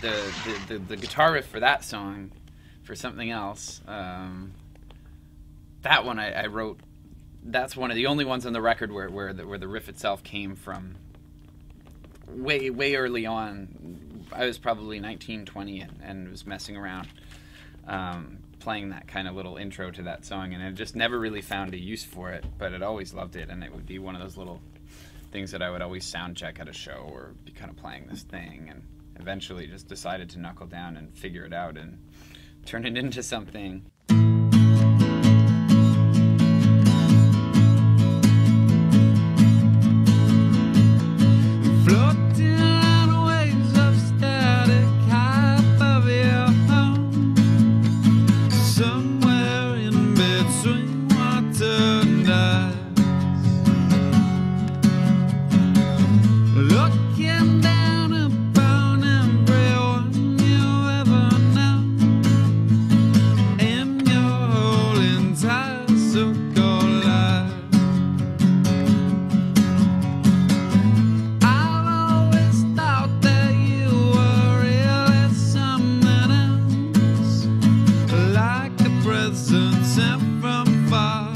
the, the, the, the guitar riff for that song, for something else, um, that one I, I wrote. That's one of the only ones on the record where where the, where the riff itself came from. Way way early on, I was probably 19, 20, and, and was messing around, um, playing that kind of little intro to that song, and I just never really found a use for it. But I'd always loved it, and it would be one of those little things that I would always sound check at a show or be kind of playing this thing, and eventually just decided to knuckle down and figure it out and turn it into something. Sent from far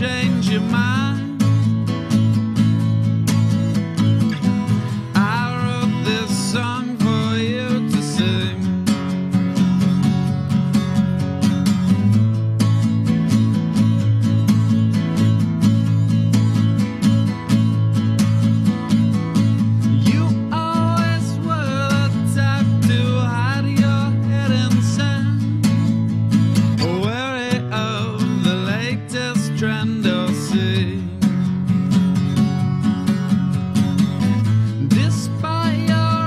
change your mind, Despite your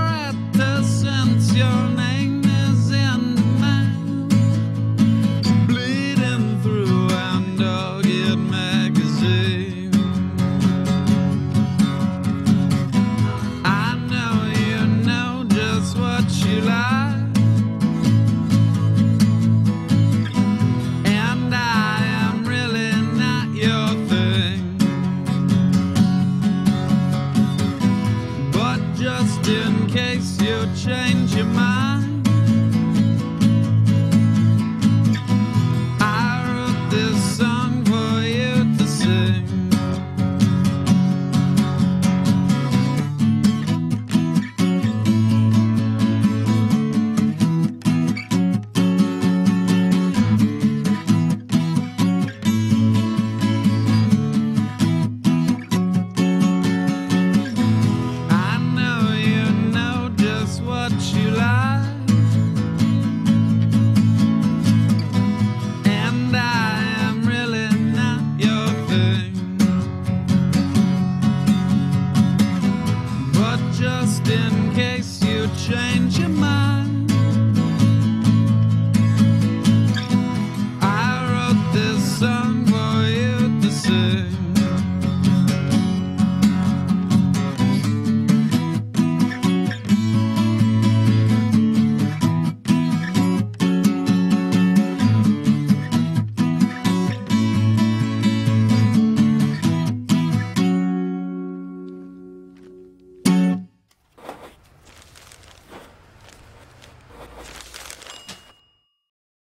et